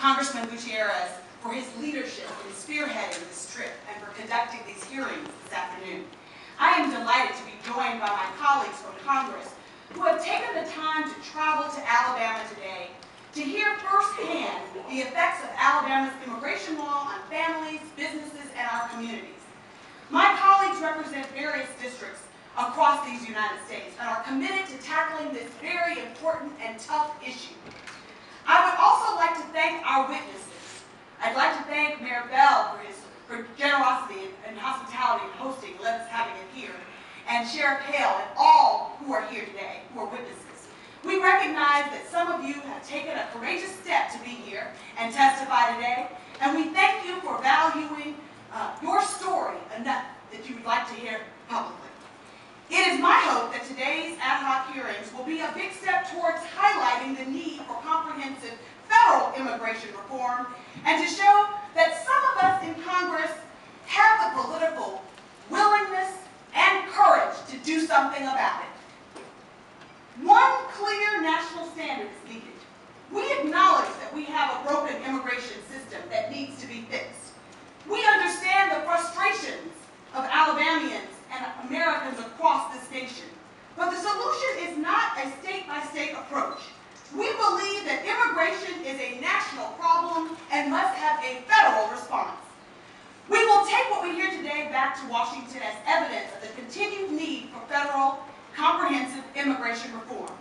Congressman Gutierrez for his leadership in spearheading this trip and for conducting these hearings this afternoon. I am delighted to be joined by my colleagues from Congress who have taken the time to travel to Alabama today to hear firsthand the effects of Alabama's immigration law on families, businesses, and our communities. My colleagues represent various districts across these United States and are committed to tackling this very important and tough issue. I would also our witnesses. I'd like to thank Mayor Bell for his for generosity and hospitality in hosting, let us having it here, and Sheriff Hale and all who are here today, who are witnesses. We recognize that some of you have taken a courageous step to be here and testify today, and we thank you for valuing uh, your story enough that you would like to hear publicly. It is my hope that today's ad hoc hearings will be a big step towards highlighting the need for comprehensive immigration reform and to show that some of us in Congress have the political willingness and courage to do something about it. One clear national standard is needed. We acknowledge that we have a broken immigration system that needs to be fixed. We understand the frustrations of Alabamians and Americans across this nation. But the solution is not a state-by-state -state approach. We believe that immigration is a national problem and must have a federal response. We will take what we hear today back to Washington as evidence of the continued need for federal comprehensive immigration reform.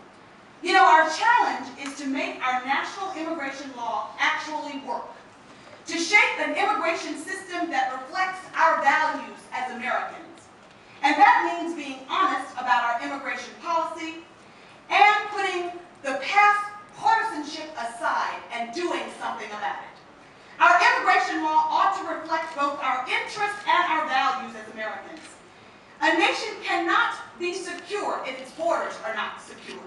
You know, our challenge is to make our national immigration law actually work, to shape an immigration system that reflects our values as Americans. And that means being honest about our immigration policy and putting the past partisanship aside and doing something about it. Our immigration law ought to reflect both our interests and our values as Americans. A nation cannot be secure if its borders are not secure.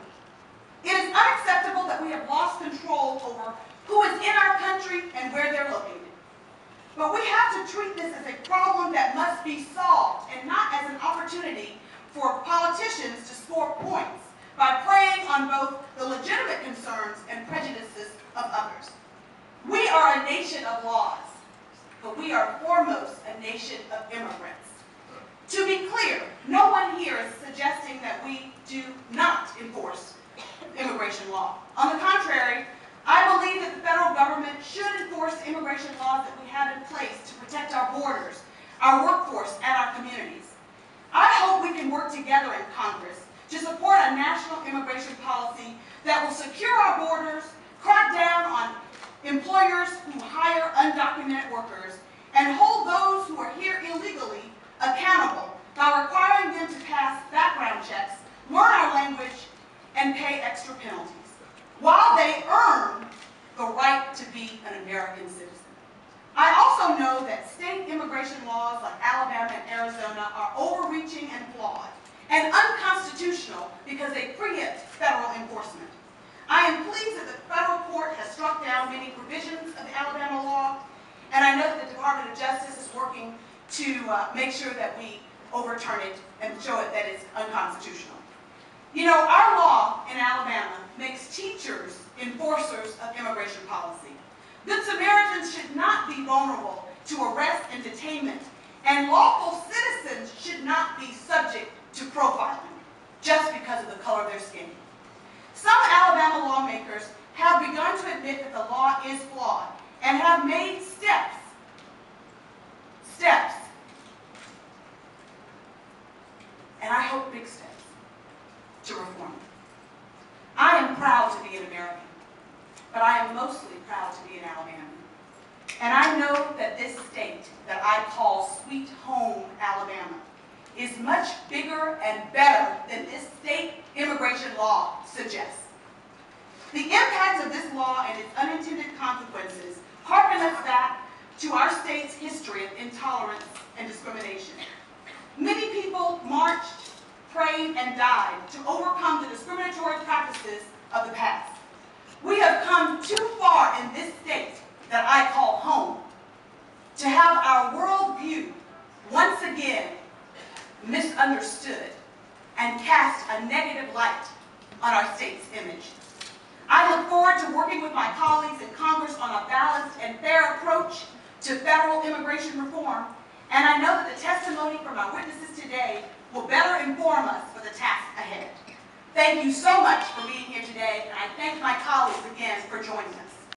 It is unacceptable that we have lost control over who is in our country and where they're located. But we have to treat this as a problem that must be solved and not as an opportunity for politicians to score points by preying on both the legitimate concerns and prejudices of others. We are a nation of laws, but we are foremost a nation of immigrants. To be clear, no one here is suggesting that we do not enforce immigration law. On the contrary, I believe that the federal government should enforce the immigration laws that we have in place to protect our borders, our workforce, and our communities. I hope we can work together in Congress to support a national immigration policy that will secure our borders, crack down on employers who hire undocumented workers, and hold those who are here illegally accountable by requiring them to pass background checks, learn our language, and pay extra penalties, while they earn the right to be an American citizen. I also know that state immigration laws like Alabama and Arizona are overreaching and flawed and unconstitutional because they preempt federal enforcement. I am pleased that the federal court has struck down many provisions of Alabama law, and I know that the Department of Justice is working to uh, make sure that we overturn it and show it that it's unconstitutional. You know, our law in Alabama makes teachers enforcers of immigration policy. Good not be vulnerable to arrest and detainment, and lawful citizens should not be subject to profiling just because of the color of their skin. Some Alabama lawmakers have begun to admit that the law is flawed and have made steps, steps, and I hope big steps, to reform it. I am proud to be an American, but I am mostly proud to be an Alabamian. And I know that this state that I call Sweet Home Alabama is much bigger and better than this state immigration law suggests. The impact of this law and its unintended consequences harken us back to our state's history of intolerance and discrimination. Many people marched, prayed, and died to overcome the discriminatory practices of the past. We have come too far in this state that I call have our worldview once again misunderstood and cast a negative light on our state's image. I look forward to working with my colleagues in Congress on a balanced and fair approach to federal immigration reform, and I know that the testimony from our witnesses today will better inform us for the task ahead. Thank you so much for being here today, and I thank my colleagues again for joining us.